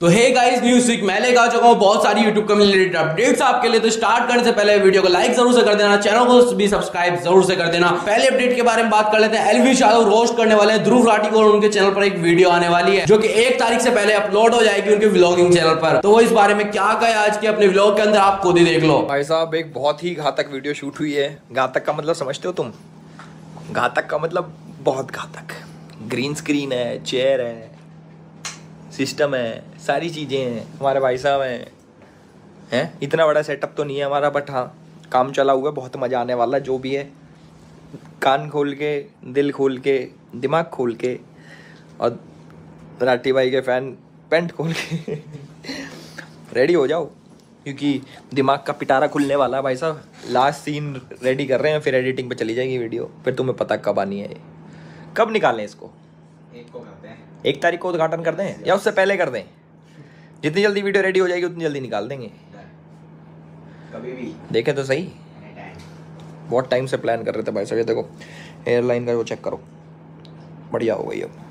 तो hey guys news week मैं लेकर आ चुका हूँ बहुत सारी यूट्यूब कम्युनिटी अपडेट्स आपके लिए। तो स्टार्ट करने से पहले वीडियो को लाइक ज़रूर से कर देना चैनल को भी सब्सक्राइब ज़रूर से कर देना। पहले अपडेट के बारे में बात कर लेते हैं। एलवी यादव रोस्ट करने वाले ध्रुव राठी को उनके चैनल पर एक वीडियो आने वाली है, जो कि एक तारीख से पहले अपलोड हो जाएगी उनके व्लॉगिंग चैनल पर। तो वो इस बारे में क्या कहे आज के अपने व्लॉग के अंदर, आप खुद ही देख लो। भाई साहब, एक बहुत ही घातक वीडियो शूट हुई है। घातक का मतलब समझते हो तुम? घातक का मतलब बहुत घातक। ग्रीन स्क्रीन है चेयर है सिस्टम है, सारी चीज़ें हैं, हमारे भाई साहब हैं। हैं? इतना बड़ा सेटअप तो नहीं है हमारा बट हाँ काम चला हुआ है, बहुत मज़ा आने वाला जो भी है। कान खोल के, दिल खोल के, दिमाग खोल के, और राठी भाई के फ़ैन पेंट खोल के। रेडी हो जाओ, क्योंकि दिमाग का पिटारा खुलने वाला है भाई साहब। लास्ट सीन रेडी कर रहे हैं, फिर एडिटिंग पे चली जाएगी वीडियो फिर तुम्हें पता कब आनी है ये। कब निकालें इसको? एक को एक तारीख को उद्घाटन कर दें या उससे पहले कर दें? जितनी जल्दी वीडियो रेडी हो जाएगी उतनी जल्दी निकाल देंगे। कभी भी। देखे तो सही। बहुत टाइम से प्लान कर रहे थे भाई साहब ये देखो एयरलाइन का वो चेक करो। बढ़िया हो गई अब।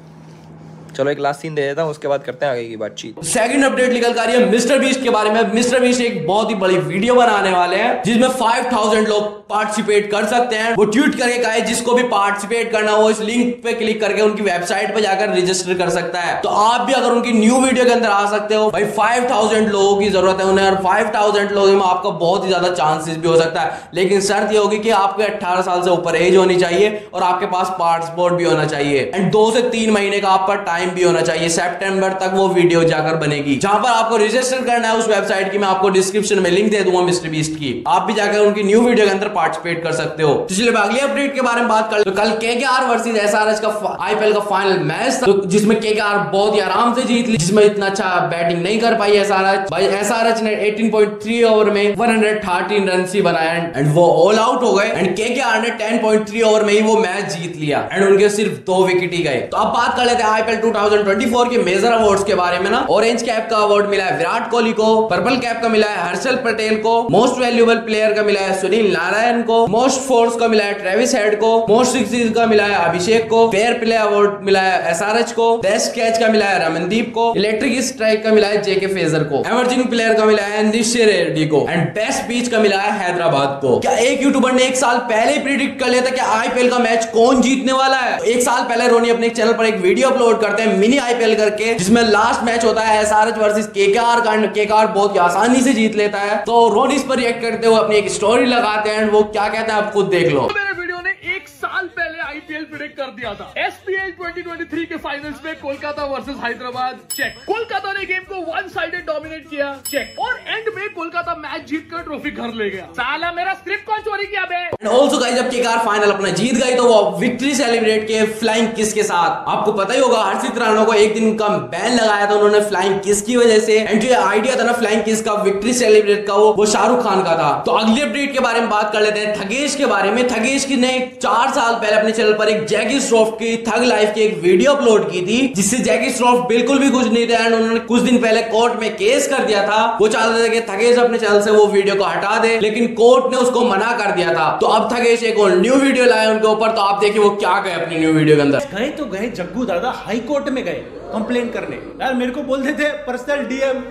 चलो एक लास्ट सीन दे देता हूँ, उसके बाद करते हैं आगे की बातचीत। सेकंड अपडेट निकल कर रही है मिस्टर बीस्ट के बारे में। मिस्टर बीस्ट एक बहुत ही बड़ी वीडियो बनाने वाले हैं, जिसमें 5000 लोग पार्टिसिपेट कर सकते हैं। वो ट्वीट करके कहा, जिसको भी पार्टिसिपेट करना हो, इस लिंक पे क्लिक करके उनकी वेबसाइट पे जाकर रजिस्टर कर सकता है। तो आप भी अगर उनकी न्यू वीडियो के अंदर आ सकते हो, भाई 5000 लोगों की ज़रूरत है उन्हें, और 5000 लोगों में आपका बहुत ही ज़्यादा चांसेस भी हो सकता है। लेकिन शर्त ये होगी कि आपके अट्ठारह साल से ऊपर एज होनी चाहिए, और आपके पास पासपोर्ट भी होना चाहिए। एंड दो से तीन महीने का आपका पर टाइम भी होना चाहिए। सेप्टेम्बर तक वो वीडियो जाकर बनेगी। जहाँ पर आपको रजिस्टर करना है उस वेबसाइट की, मैं आपको डिस्क्रिप्शन में लिंक दे दूँगा मिस्टर बीस्ट की। आप भी जाकर उनकी न्यू वीडियो के अंदर पार्टिसिपेट कर सकते हो। तो चलिए अगली अपडेट के बारे में बात कर तो कल K K R versus S R H का आईपीएल का फाइनल मैच तो जिसमें के के आर बहुत ही आराम से जीत ली, जिसमें इतना अच्छा बैटिंग नहीं कर पाई एस आर एच भाई एस आर एच ने 18.3 ओवर में 113 रन ही बनाया एंड वो ऑल आउट हो गए। एंड के के आर ने 10.3 ओवर में ही वो मैच जीत लिया। एंड उनके सिर्फ़ दो विकेट ही गए। तो अब बात कर लेते हैं आईपीएल 2024 के मेजर अवार्ड्स के बारे में ना ऑरेंज कैप का अवार्ड मिला है विराट कोहली को पर्पल कैप का मिला है हर्षल पटेल को मोस्ट वैल्यूबल प्लेयर का मिला है सुनील नारायण को मोस्ट फोर्स का मिला है ट्रेविस हेड को मोस्ट सिक्स का मिला है अभिषेक को फेयर प्ले अवार्ड मिला है एसआरएच को बेस्ट कैच का मिला है रमनदीप को इलेक्ट्रिक स्ट्राइक का मिला है जेके फेजर को एमर्जिंग प्लेयर का मिला है निश्चय रेड्डी को एंड बेस्ट पिच का मिला है हैदराबाद को क्या एक यूट्यूबर ने एक साल पहले ही प्रिडिक्ट कर लिया था कि आईपीएल का मैच कौन जीतने वाला है एक साल पहले रोनी अपने चैनल पर एक वीडियो अपलोड करते हैं मिनी आईपीएल करके, जिसमें लास्ट मैच होता है एसआरएच वर्सेस केकेआर का केकेआर बहुत ही आसानी से जीत लेता है। तो रोनिस पर रिएक्ट करते हुए अपनी एक स्टोरी लगाते हैं वो क्या कहते हैं आप खुद देख लो मेरे वीडियो ने एक साल पहले आईपीएल प्रिडिक्ट कर दिया था। एसपीएल 2023 के फाइनल्स में कोलकाता वर्सेस हैदराबाद। चेक कोलकाता ने गेम को वन साइडेड डोमिनेट किया। चेक और एंड में कोलकाता मैच जीत कर ट्रॉफी घर ले गया। साला, मेरा स्क्रिप्ट कौन चोरी किया, बे? ऑल्सो गाइस जब केकेआर फाइनल अपना जीत गई तो वो विक्ट्री सेलिब्रेट किए फ्लाइंग किस के साथ। आपको पता ही होगा, हर्षित राणा को एक दिन का बैन लगाया था उन्होंने फ्लाइंग किस की वजह से। एंड जो आइडिया था ना फ्लाइंग किस का विक्ट्री सेलिब्रेट का, वो वो शाहरुख खान का था। तो अगली अपडेट के बारे में बात कर लेते हैं, थगेश के बारे में। थगेश की ने चार साल पहले अपने चैनल पर एक जैकी श्रॉफ की थग लाइफ की एक वीडियो अपलोड की थी, जिससे जैकी श्रॉफ बिल्कुल भी खुश नहीं थे एंड उन्होंने कुछ दिन पहले कोर्ट में केस कर दिया था। वो चाहते थे कि थगेश अपने चैनल से वो वीडियो को हटा दे, लेकिन कोर्ट ने उसको मना कर दिया था। तो अब थगेश एक और न्यू वीडियो लाए उनके ऊपर तो आप देखिए वो क्या कहे अपनी न्यू वीडियो के अंदर। गए तो गए जग्गू दादा, हाई कोर्ट में गए कंप्लेन करने। यार मेरे को बोलते थे पर्सनल डीएम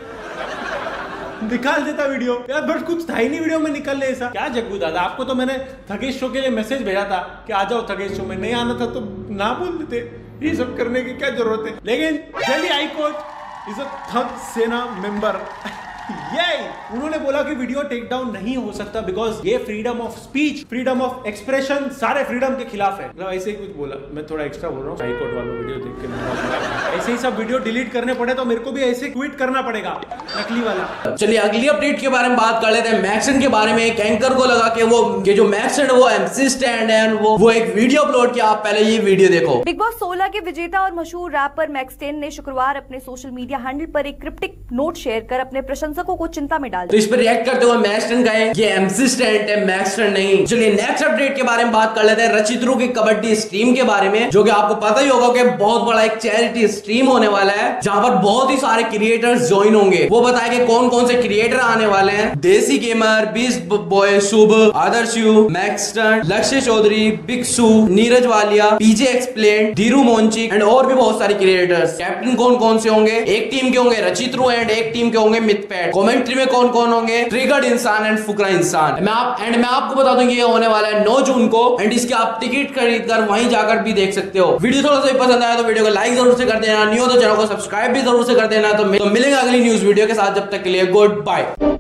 निकाल देता वीडियो। यार, बट कुछ था ही नहीं वीडियो में निकलने ऐसा। क्या जग्गू दादा, आपको तो मैंने थगेश शो के लिए मैसेज भेजा था कि आ जाओ थगेश शो में। नहीं आना था तो ना बोल देते। ये सब करने की क्या ज़रूरत है? लेकिन Delhi high court. Is a thug सेना मेंबर ये उन्होंने बोला कि वीडियो टेक डाउन नहीं हो सकता बिकॉज़ ये freedom of speech freedom of expression सारे फ्रीडम के खिलाफ है। मतलब ऐसे ही कुछ बोला। मैं थोड़ा एक्स्ट्रा बोल रहा हूँ। हाईकोर्ट वालों वीडियो देख के। ऐसे ही सब वीडियो डिलीट करने पड़े तो मेरे को भी ऐसे ट्वीट करना पड़ेगा नकली वाला। चलिए अगली अपडेट के बारे में बात कर लेते हैं। मैक्सन के बारे में एक एंकर को लगा के वो ये जो मैक्सन है वो एमसी स्टैंड है वो वो एक वीडियो अपलोड किया। आप पहले ये वीडियो देखो। बिग बॉस 16 के विजेता और मशहूर रैपर मैक्सटेन ने शुक्रवार अपने सोशल मीडिया हैंडल पर एक क्रिप्टिक नोट शेयर कर अपने प्रशंसकों को को चिंता में डाल तो इस पर रिएक्ट करते हुए मैक्सटन गए। ये एमसी स्टैंड है मैक्सटन नहीं। चलिए नेक्स्ट अपडेट के बारे में बात कर लेते हैं। रचित्रू की कबड्डी स्ट्रीम के बारे में जो की आपको पता ही होगा कि बहुत बड़ा एक चैरिटी स्ट्रीम होने वाला है, जहाँ पर बहुत ही सारे क्रिएटर्स ज्वाइन होंगे। वो बताएँगे कौन कौन से क्रिएटर आने वाले हैं। Desi gamer beast boy Shubh Adarsh you Maxtern लक्ष्य Chaudhary बिक्सू Neeraj Walia PJ explain Dhiru Monchik and और भी बहुत सारे क्रिएटर्स कैप्टन कौन कौन से होंगे? एक टीम के होंगे रचित्रू एंड एक टीम के होंगे मिथपैट कॉमेंट्री में कौन कौन होंगे? ट्रिगर्ड इंसान एंड फुकरा इंसान मैं आप एंड मैं आपको बता दूँ कि ये होने वाला है नौ जून को एंड इसके आप टिकट खरीद कर वहीं जाकर भी देख सकते हो। वीडियो थोड़ा सा पसंद आया तो वीडियो को लाइक ज़रूर से कर देना न्यू तो चैनल को सब्सक्राइब भी ज़रूर से कर देना। तो, तो मिलेंगे अगली न्यूज़ वीडियो के साथ जब तक के लिए गुड बाय